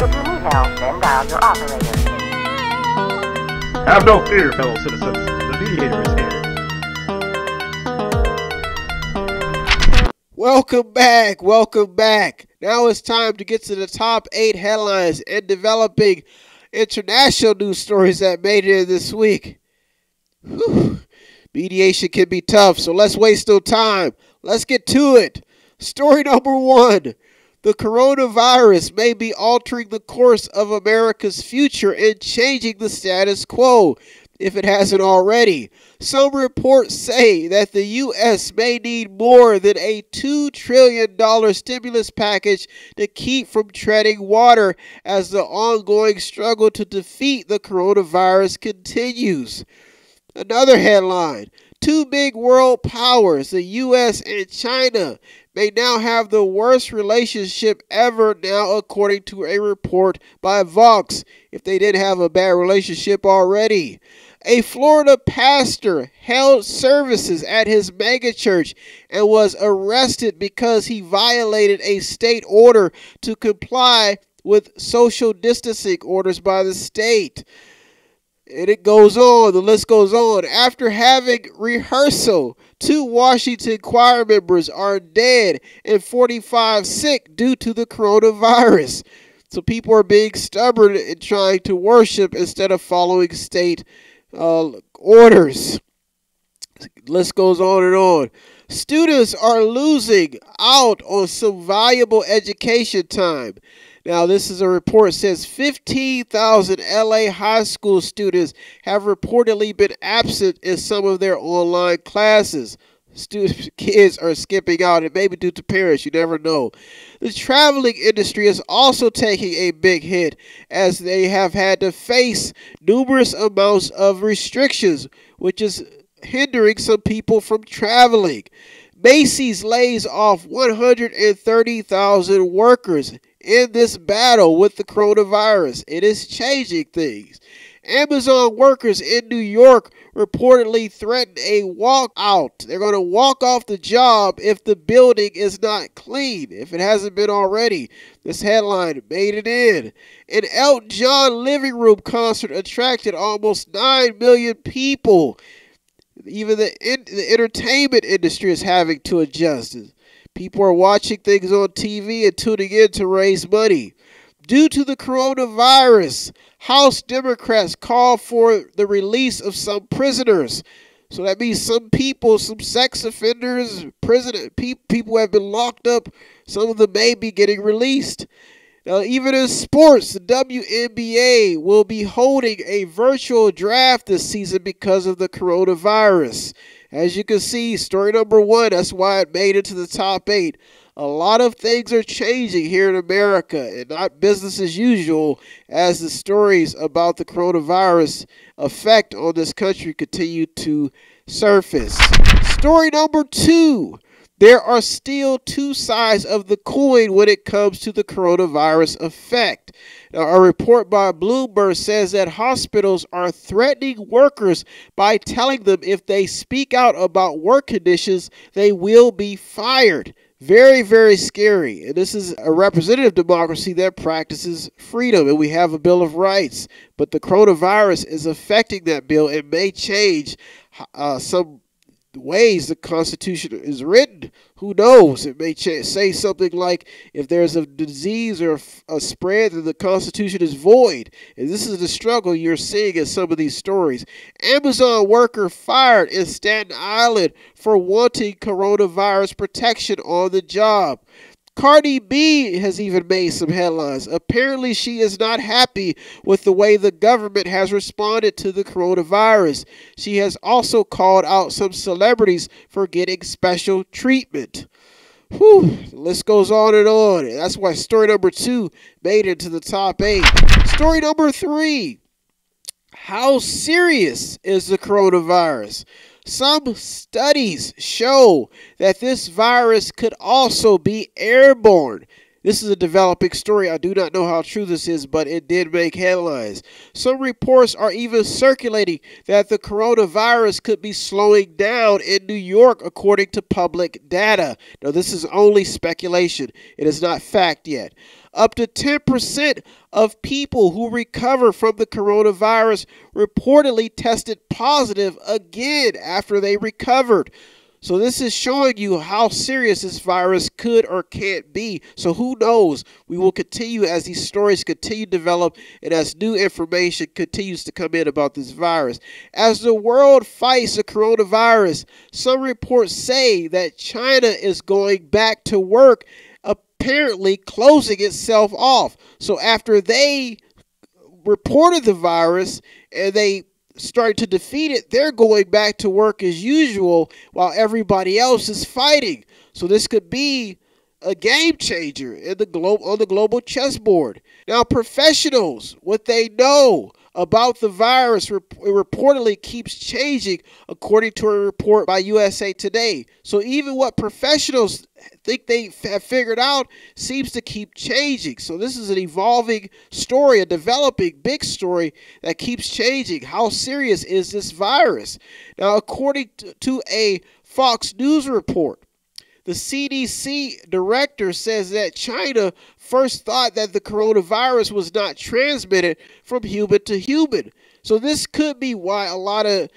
If you need help, then dial your operator. Have no fear, fellow citizens. The mediator is here. Welcome back. Welcome back. Now it's time to get to the top eight headlines and developing international news stories that made it this week. Whew. Mediation can be tough, so let's waste no time. Let's get to it. Story number one The coronavirus may be altering the course of America's future and changing the status quo if it hasn't already. Some reports say that the U.S. may need more than a $2 trillion stimulus package to keep from treading water as the ongoing struggle to defeat the coronavirus continues. Another headline Two big world powers, the US and China, may now have the worst relationship ever now, according to a report by Vox, if they didn't have a bad relationship already. A Florida pastor held services at his megachurch and was arrested because he violated a state order to comply with social distancing orders by the state. And it goes on, the list goes on. After having rehearsal, two Washington choir members are dead and 45 sick due to the coronavirus. So people are being stubborn and trying to worship instead of following state uh, orders. List goes on and on. Students are losing out on some valuable education time. Now, this is a report says 15,000 LA high school students have reportedly been absent in some of their online classes. Students, kids are skipping out, and maybe due to parents, you never know. The traveling industry is also taking a big hit as they have had to face numerous amounts of restrictions, which is hindering some people from traveling. Macy's lays off 130,000 workers in this battle with the coronavirus. It is changing things. Amazon workers in New York reportedly threatened a walkout. They're going to walk off the job if the building is not clean, if it hasn't been already. This headline made it in. An Elton John living room concert attracted almost 9 million people. Even the, in, the entertainment industry is having to adjust. People are watching things on TV and tuning in to raise money. Due to the coronavirus, House Democrats call for the release of some prisoners. So that means some people, some sex offenders, prison pe- people have been locked up. Some of them may be getting released. Now, even in sports, the WNBA will be holding a virtual draft this season because of the coronavirus. As you can see, story number one, that's why it made it to the top eight. A lot of things are changing here in America and not business as usual as the stories about the coronavirus effect on this country continue to surface. Story number two there are still two sides of the coin when it comes to the coronavirus effect. Now, a report by Bloomberg says that hospitals are threatening workers by telling them if they speak out about work conditions, they will be fired. Very, very scary. And this is a representative democracy that practices freedom, and we have a Bill of Rights. But the coronavirus is affecting that bill. It may change uh, some ways the Constitution is written. Who knows? It may ch- say something like if there's a disease or a spread, then the Constitution is void. And this is the struggle you're seeing in some of these stories. Amazon worker fired in Staten Island for wanting coronavirus protection on the job. Cardi B has even made some headlines. Apparently, she is not happy with the way the government has responded to the coronavirus. She has also called out some celebrities for getting special treatment. Whew, the list goes on and on. That's why story number two made it to the top eight. Story number three How serious is the coronavirus? Some studies show that this virus could also be airborne. This is a developing story. I do not know how true this is, but it did make headlines. Some reports are even circulating that the coronavirus could be slowing down in New York, according to public data. Now, this is only speculation, it is not fact yet. Up to 10% of people who recover from the coronavirus reportedly tested positive again after they recovered. So this is showing you how serious this virus could or can't be. So who knows? We will continue as these stories continue to develop and as new information continues to come in about this virus. As the world fights the coronavirus, some reports say that China is going back to work, apparently closing itself off. So after they reported the virus and they starting to defeat it, they're going back to work as usual while everybody else is fighting. So this could be a game changer in the globe on the global chessboard. Now, professionals, what they know about the virus rep- reportedly keeps changing, according to a report by USA Today. So even what professionals think they have figured out seems to keep changing. So this is an evolving story, a developing big story that keeps changing. How serious is this virus? Now, according to a Fox News report, the CDC director says that China first thought that the coronavirus was not transmitted from human to human. So, this could be why a lot of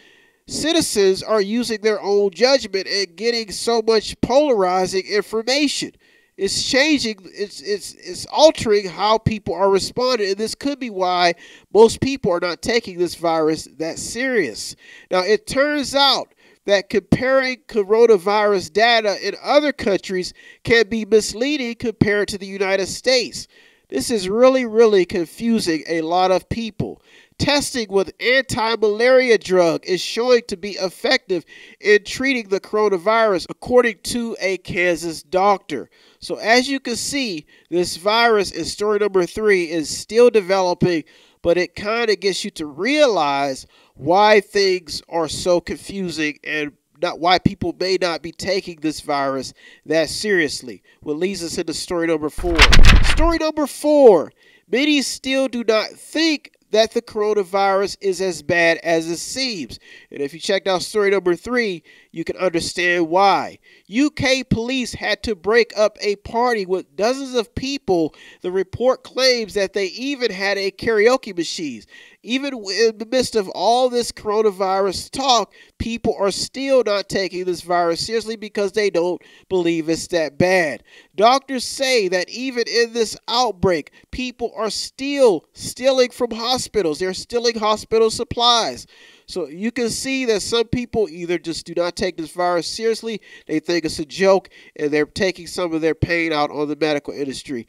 citizens are using their own judgment and getting so much polarizing information. It's changing, it's, it's, it's altering how people are responding, and this could be why most people are not taking this virus that serious. Now, it turns out that comparing coronavirus data in other countries can be misleading compared to the United States. This is really, really confusing a lot of people. Testing with anti malaria drug is showing to be effective in treating the coronavirus, according to a Kansas doctor. So, as you can see, this virus in story number three is still developing, but it kind of gets you to realize why things are so confusing and not why people may not be taking this virus that seriously. What leads us into story number four. Story number four. Many still do not think that the coronavirus is as bad as it seems. And if you checked out story number three, you can understand why. UK police had to break up a party with dozens of people. The report claims that they even had a karaoke machine. Even in the midst of all this coronavirus talk, people are still not taking this virus seriously because they don't believe it's that bad. Doctors say that even in this outbreak, people are still stealing from hospitals. They're stealing hospital supplies. So you can see that some people either just do not take this virus seriously, they think it's a joke, and they're taking some of their pain out on the medical industry.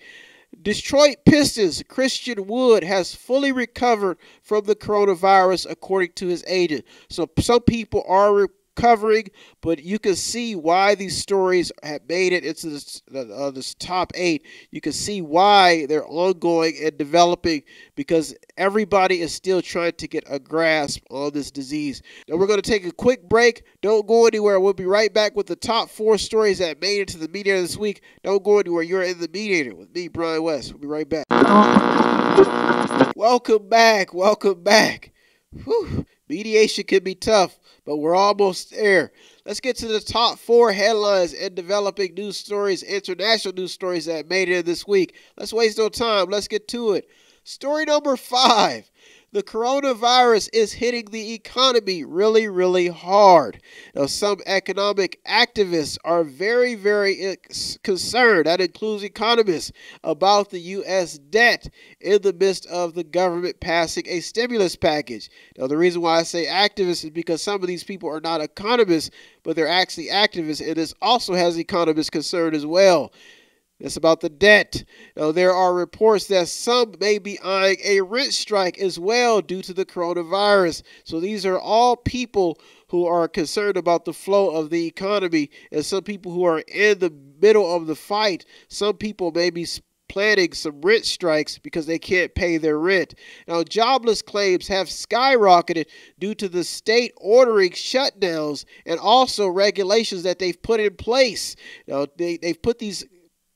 Detroit Pistons Christian Wood has fully recovered from the coronavirus, according to his agent. So some people are covering, but you can see why these stories have made it into this, uh, this top eight. You can see why they're ongoing and developing because everybody is still trying to get a grasp on this disease. Now, we're going to take a quick break. Don't go anywhere. We'll be right back with the top four stories that made it to the media this week. Don't go anywhere. You're in the mediator with me, Brian West. We'll be right back. Welcome back. Welcome back. Whew. Mediation can be tough but we're almost there. Let's get to the top four headlines and developing news stories, international news stories that made it this week. Let's waste no time. Let's get to it. Story number five the coronavirus is hitting the economy really, really hard. Now, some economic activists are very, very concerned, that includes economists, about the U.S. debt in the midst of the government passing a stimulus package. Now, the reason why I say activists is because some of these people are not economists, but they're actually activists, and this also has economists concerned as well. It's about the debt. Now, there are reports that some may be eyeing a rent strike as well due to the coronavirus. So these are all people who are concerned about the flow of the economy, and some people who are in the middle of the fight. Some people may be planning some rent strikes because they can't pay their rent. Now, jobless claims have skyrocketed due to the state ordering shutdowns and also regulations that they've put in place. Now, they, they've put these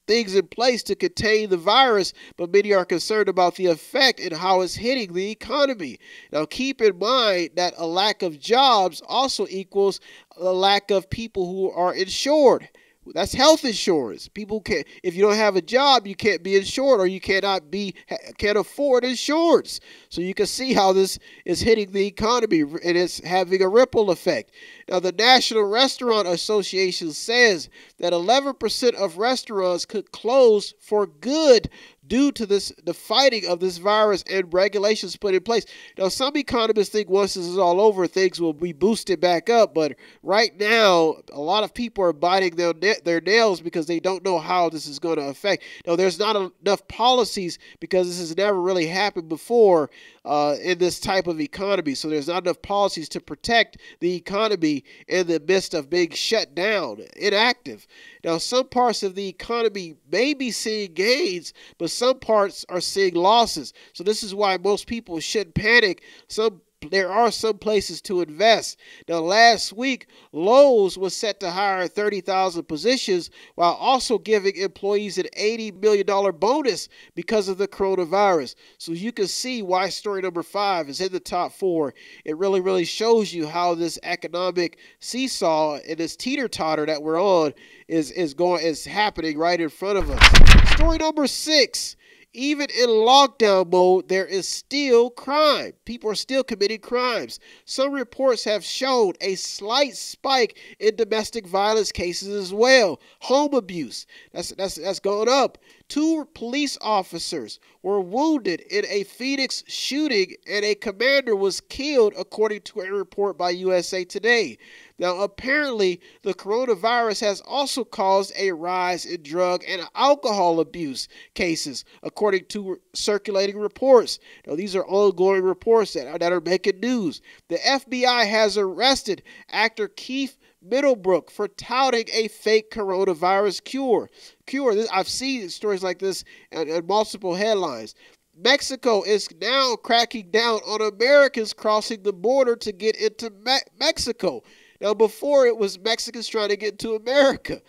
things in place to contain the virus, but many are concerned about the effect and how it's hitting the economy. Now, keep in mind that a lack of jobs also equals a lack of people who are insured. That's health insurance. People can't if you don't have a job, you can't be insured or you cannot be can't afford insurance. So you can see how this is hitting the economy and it's having a ripple effect. Now the National Restaurant Association says that 11% of restaurants could close for good due to this the fighting of this virus and regulations put in place. Now, some economists think once this is all over, things will be boosted back up. But right now, a lot of people are biting their their nails because they don't know how this is going to affect. Now, there's not enough policies because this has never really happened before uh, in this type of economy. So there's not enough policies to protect the economy in the midst of being shut down, inactive. Now, some parts of the economy may be seeing gains, but some parts are seeing losses. So this is why most people shouldn't panic. Some there are some places to invest. Now, last week, Lowe's was set to hire 30,000 positions while also giving employees an $80 million bonus because of the coronavirus. So you can see why story number five is in the top four. It really, really shows you how this economic seesaw and this teeter totter that we're on is, is going is happening right in front of us. Story number six even in lockdown mode, there is still crime. People are still committing crimes. Some reports have shown a slight spike in domestic violence cases as well. Home abuse, that's, that's, that's gone up. Two police officers were wounded in a Phoenix shooting, and a commander was killed, according to a report by USA Today. Now, apparently, the coronavirus has also caused a rise in drug and alcohol abuse cases, according to circulating reports. Now, these are ongoing reports that are, that are making news. The FBI has arrested actor Keith Middlebrook for touting a fake coronavirus cure. Cure. This, I've seen stories like this and, multiple headlines. Mexico is now cracking down on Americans crossing the border to get into Me- Mexico. Now, before it was Mexicans trying to get into America.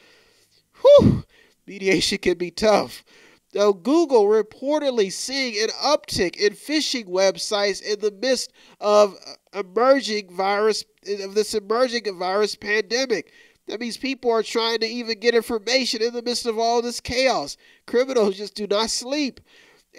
Whew, mediation can be tough. Now, Google reportedly seeing an uptick in phishing websites in the midst of uh, emerging virus of this emerging virus pandemic. That means people are trying to even get information in the midst of all this chaos. Criminals just do not sleep.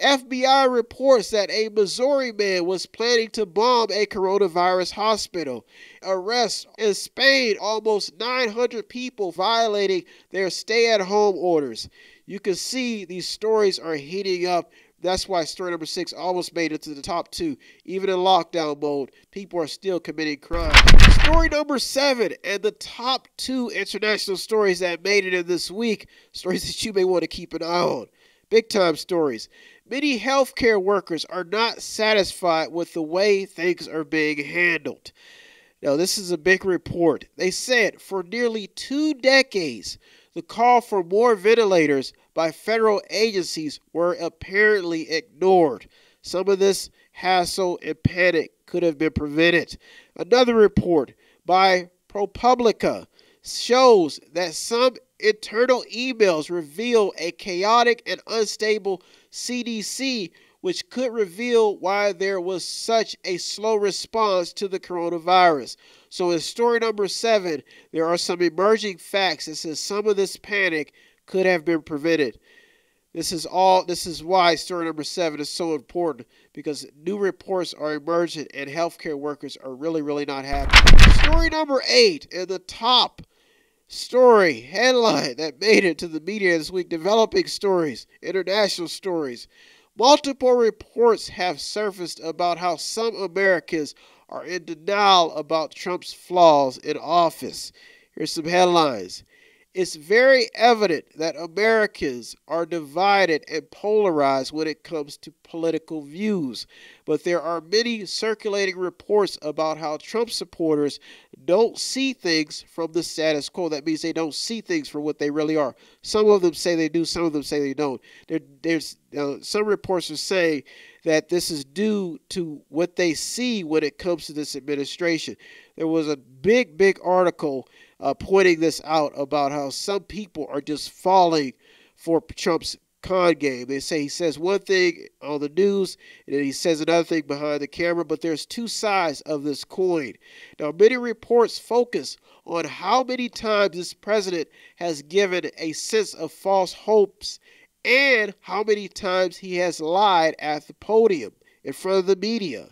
FBI reports that a Missouri man was planning to bomb a coronavirus hospital. Arrests in Spain almost 900 people violating their stay at home orders. You can see these stories are heating up. That's why story number six almost made it to the top two. Even in lockdown mode, people are still committing crime. Story number seven, and the top two international stories that made it in this week, stories that you may want to keep an eye on. Big time stories. Many healthcare workers are not satisfied with the way things are being handled. Now, this is a big report. They said for nearly two decades, the call for more ventilators by federal agencies were apparently ignored. Some of this hassle and panic could have been prevented. Another report by ProPublica shows that some internal emails reveal a chaotic and unstable CDC, which could reveal why there was such a slow response to the coronavirus. So, in story number seven, there are some emerging facts that says some of this panic could have been prevented. This is all. This is why story number seven is so important because new reports are emerging and healthcare workers are really, really not happy. Story number eight, in the top story headline that made it to the media this week developing stories, international stories. Multiple reports have surfaced about how some Americans are in denial about Trump's flaws in office. Here's some headlines. It's very evident that Americans are divided and polarized when it comes to political views, but there are many circulating reports about how Trump supporters don't see things from the status quo. That means they don't see things for what they really are. Some of them say they do, some of them say they don't. There, there's uh, some reports are saying that this is due to what they see when it comes to this administration. There was a big, big article uh, pointing this out about how some people are just falling for Trump's con game. They say he says one thing on the news and then he says another thing behind the camera, but there's two sides of this coin. Now, many reports focus on how many times this president has given a sense of false hopes and how many times he has lied at the podium in front of the media.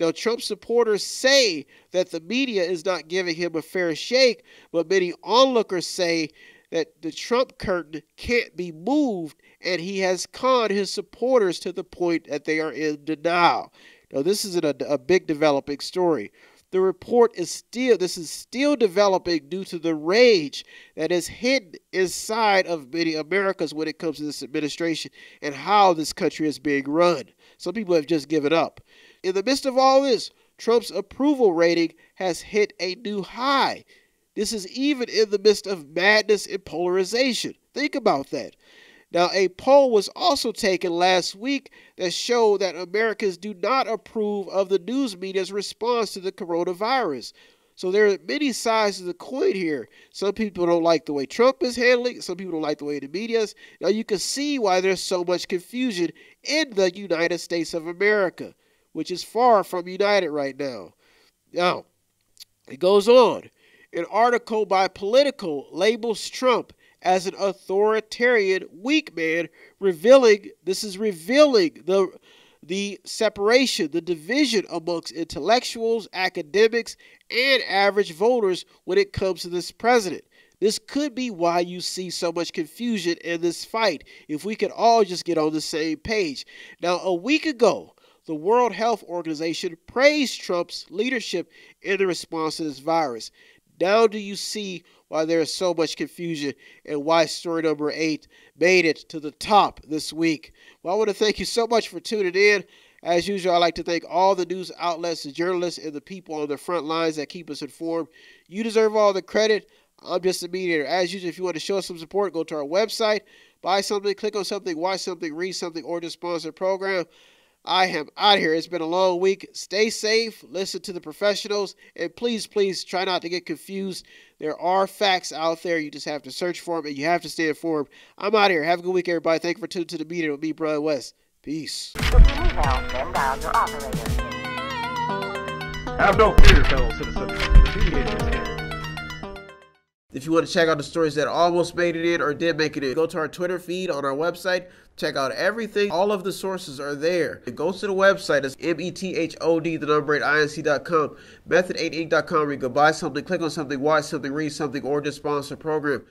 Now, Trump supporters say that the media is not giving him a fair shake, but many onlookers say that the Trump curtain can't be moved and he has conned his supporters to the point that they are in denial. Now, this is a, a big developing story. The report is still, this is still developing due to the rage that is hidden inside of many Americans when it comes to this administration and how this country is being run. Some people have just given up. In the midst of all this, Trump's approval rating has hit a new high. This is even in the midst of madness and polarization. Think about that. Now, a poll was also taken last week that showed that Americans do not approve of the news media's response to the coronavirus. So there are many sides of the coin here. Some people don't like the way Trump is handling. Some people don't like the way the media is. Now you can see why there's so much confusion in the United States of America, which is far from united right now. Now, it goes on. An article by Politico labels Trump as an authoritarian weak man, revealing this is revealing the the separation, the division amongst intellectuals, academics, and average voters when it comes to this president. This could be why you see so much confusion in this fight if we could all just get on the same page. Now, a week ago, the World Health Organization praised Trump's leadership in the response to this virus. Now, do you see why there is so much confusion and why story number eight made it to the top this week? Well, I want to thank you so much for tuning in. As usual, I'd like to thank all the news outlets, the journalists, and the people on the front lines that keep us informed. You deserve all the credit. I'm just a mediator. As usual, if you want to show us some support, go to our website, buy something, click on something, watch something, read something, or just sponsor a program. I am out here. It's been a long week. Stay safe, listen to the professionals, and please, please try not to get confused. There are facts out there. You just have to search for them and you have to stay informed. I'm out here. Have a good week, everybody. Thank you for tuning to the meeting with me, Brother West. Peace. Have no fear, fellow citizens. The is here. If you want to check out the stories that almost made it in or did make it in, go to our Twitter feed on our website. Check out everything. All of the sources are there. It goes to the website. It's M-E-T-H-O-D, the number 8, INC.com, method8inc.com where you can buy something, click on something, watch something, read something, or just sponsor program.